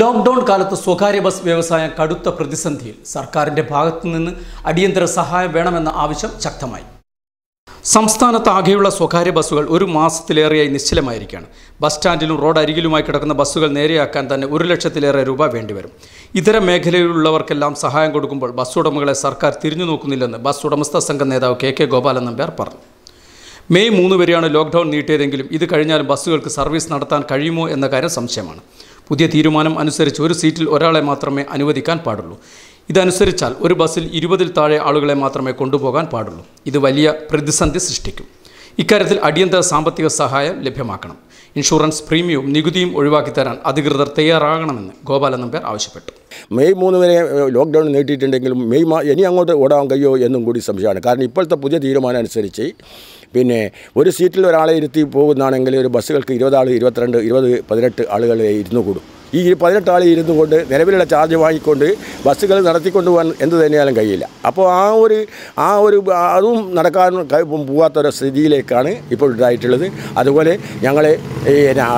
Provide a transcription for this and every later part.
Lockdown കാലത്ത് സ്വകാര്യ bus വ്യവസായം കടുത്ത പ്രതിസന്ധിയിൽ സർക്കാരിന്റെ ഭാഗത്തു നിന്ന് അടിയന്തര സഹായം വേണമെന്ന ആവശ്യം ശക്തമായി. സംസ്ഥാനത്താകെയുള്ള സ്വകാര്യ ബസ്സുകൾ ഒരു മാസത്തിലേറെയായി നിശ്ചലമായിരിക്കുകയാണ്. ബസ് സ്റ്റാൻഡിലും റോഡ് അരികിലുമായി കിടക്കുന്ന ബസ്സുകൾ നേരെയാക്കാൻ തന്നെ ഒരു ലക്ഷത്തിലേറെ രൂപ വേണ്ടിവരും. ഇതര മേഖലയിലുള്ളവർക്കെല്ലാം സഹായം കൊടുക്കുമ്പോൾ ബസ് ഉടമകളെ സർക്കാർ തിരിഞ്ഞു നോക്കുന്നില്ലെന്ന് ബസ് ഉടമസ്ഥ സംഘം നേതാവ് കെ കെ ഗോപാലൻ നമ്പ്യാർ പറഞ്ഞു. മെയ് മൂന്ന് വരെയാണ് ലോക്ക്ഡൌൺ നീട്ടിയതെങ്കിലും ഇത് കഴിഞ്ഞാലും ബസ്സുകൾക്ക് സർവീസ് നടത്താൻ കഴിയുമോ എന്ന കാര്യം സംശയമാണ്. പുതിയ തീരുമാനം അനുസരിച്ച് ഒരു സീറ്റിൽ ഒരാളെ മാത്രമേ അനുവദിക്കാൻ പാടുള്ളൂ. ഇതനുസരിച്ചാൽ ഒരു ബസ്സിൽ ഇരുപതിൽ താഴെ ആളുകളെ മാത്രമേ കൊണ്ടുപോകാൻ പാടുള്ളൂ. ഇത് വലിയ പ്രതിസന്ധി സൃഷ്ടിക്കും. ഇക്കാര്യത്തിൽ അടിയന്തര സാമ്പത്തിക സഹായം ലഭ്യമാക്കണം. ഇൻഷുറൻസ് പ്രീമിയവും നികുതിയും ഒഴിവാക്കി തരാൻ അധികൃതർ തയ്യാറാകണമെന്ന് ഗോപാലൻ നമ്പ്യാർ ആവശ്യപ്പെട്ടു. മെയ് മൂന്ന് വരെ ലോക്ക്ഡൗൺ നീട്ടിയിട്ടുണ്ടെങ്കിലും മെയ് മാ ഇനി അങ്ങോട്ട് ഓടാൻ കഴിയുമോ എന്നും കൂടി സംശയമാണ്. കാരണം ഇപ്പോഴത്തെ പുതിയ തീരുമാനം അനുസരിച്ച് പിന്നെ ഒരു സീറ്റിൽ ഒരാളെ ഇരുത്തി പോകുന്നതാണെങ്കിൽ ഒരു ബസ്സുകൾക്ക് ഇരുപതാൾ ഇരുപത്തിരണ്ട് ഇരുപത് പതിനെട്ട് ആളുകളെ ഇരുന്ന് കൂടും. ഈ പതിനെട്ട് ആൾ ഇരുന്നു കൊണ്ട് നിലവിലുള്ള ചാർജ് വാങ്ങിക്കൊണ്ട് ബസ്സുകൾ നടത്തിക്കൊണ്ട് പോകാൻ എന്ത് തന്നെയാലും കഴിയില്ല. അപ്പോൾ ആ ഒരു ആ ഒരു അതും നടക്കാൻ പോകാത്തൊരു സ്ഥിതിയിലേക്കാണ് ഇപ്പോൾ ഉണ്ടായിട്ടുള്ളത്. അതുപോലെ ഞങ്ങൾ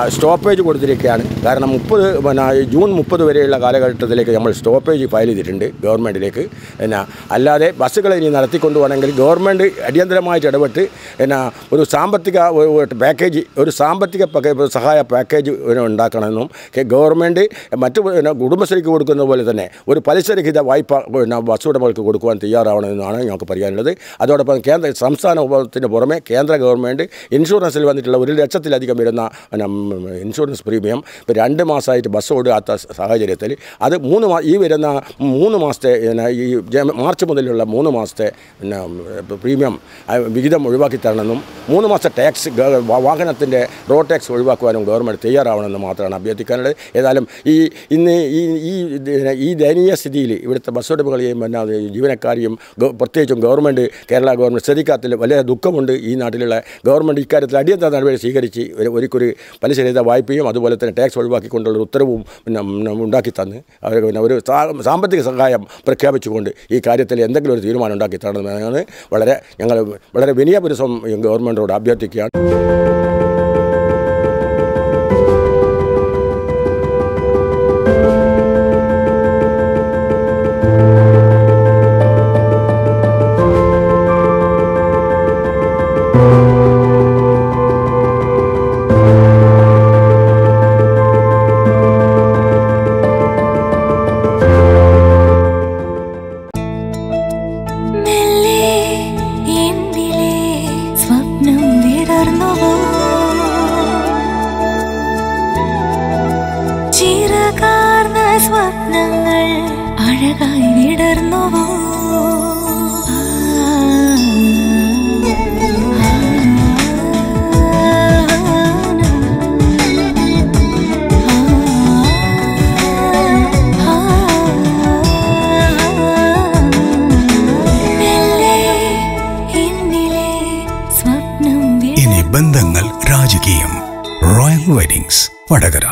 സ്റ്റോപ്പേജ് കൊടുത്തിരിക്കുകയാണ്. കാരണം മുപ്പത് പിന്നെ ജൂൺ മുപ്പത് വരെയുള്ള കാലഘട്ടത്തിലേക്ക് നമ്മൾ സ്റ്റോപ്പേജ് ഫയൽ ചെയ്തിട്ടുണ്ട് ഗവൺമെന്റിലേക്ക്. പിന്നെ അല്ലാതെ ബസ്സുകൾ ഇനി നടത്തിക്കൊണ്ട് പോകണമെങ്കിൽ ഗവൺമെന്റ് അടിയന്തരമായിട്ട് ഇടപെട്ട് പിന്നെ ഒരു സാമ്പത്തിക പാക്കേജ് ഒരു സാമ്പത്തിക സഹായ പാക്കേജ് ഉണ്ടാക്കണമെന്നും കെ- ഗവൺമെന്റ് മറ്റ് പിന്നെ കുടുംബശ്രീക്ക് കൊടുക്കുന്ന പോലെ തന്നെ ഒരു പലിശരഹിത വായ്പ പിന്നെ ബസ് കൊടുക്കുവാൻ തയ്യാറാവണമെന്നാണ് ഞങ്ങൾക്ക് പറയാനുള്ളത്. അതോടൊപ്പം കേന്ദ്ര സംസ്ഥാന സംസ്ഥാനത്തിന് പുറമെ കേന്ദ്ര ഗവൺമെന്റ് ഇൻഷുറൻസിൽ വന്നിട്ടുള്ള ഒരു ലക്ഷത്തിലധികം വരുന്ന ഇൻഷുറൻസ് പ്രീമിയം ഇപ്പോൾ രണ്ട് മാസമായിട്ട് ബസ് ഓടാത്ത സാഹചര്യത്തിൽ അത് മൂന്ന് ഈ വരുന്ന മൂന്ന് മാസത്തെ ഈ മാർച്ച് മുതലുള്ള മൂന്ന് മാസത്തെ പ്രീമിയം വിഹിതം ഒഴിവാക്കി തരണമെന്നും മൂന്ന് മാസത്തെ ടാക്സ് വാഹനത്തിന്റെ റോഡ് ടാക്സ് ഒഴിവാക്കുവാനും ഗവൺമെന്റ് തയ്യാറാവണമെന്ന് മാത്രമാണ് അഭ്യർത്ഥിക്കാനുള്ളത്. ഏതായാലും ഈ ഇന്ന് ഈ ഈ ദയനീയ സ്ഥിതിയിൽ ഇവിടുത്തെ ബസ് ഉടമകളെയും പിന്നെ ജീവനക്കാരെയും പ്രത്യേകിച്ചും ഗവൺമെന്റ് കേരള ഗവൺമെന്റ് ശ്രദ്ധിക്കാത്തതിൽ വലിയ ദുഃഖമുണ്ട് ഈ നാട്ടിലുള്ള ഗവൺമെന്റ് ഇക്കാര്യത്തിൽ അടിയന്തര നടപടി സ്വീകരിച്ച് ഒരു ഒരിക്കൊരു പലിശരഹിത വായ്പയും അതുപോലെ തന്നെ ടാക്സ് ഒഴിവാക്കിക്കൊണ്ടുള്ള കൊണ്ടുള്ള ഉത്തരവും പിന്നെ ഉണ്ടാക്കി തന്ന്. അവർ പിന്നെ ഒരു സാമ്പത്തിക സഹായം പ്രഖ്യാപിച്ചുകൊണ്ട് ഈ കാര്യത്തിൽ എന്തെങ്കിലും ഒരു തീരുമാനം ഉണ്ടാക്കി തരണമെന്നാണ് വളരെ ഞങ്ങൾ വളരെ വിനയ പുരുഷം ഗവൺമെന്റോട് അഭ്യർത്ഥിക്കുകയാണ്. ചിറകാർന്ന സ്വപ്നങ്ങൾ അഴകായി വിടർന്നുവോ ബന്ധങ്ങൾ രാജകീയം റോയൽ വെഡിങ്സ് വടകര.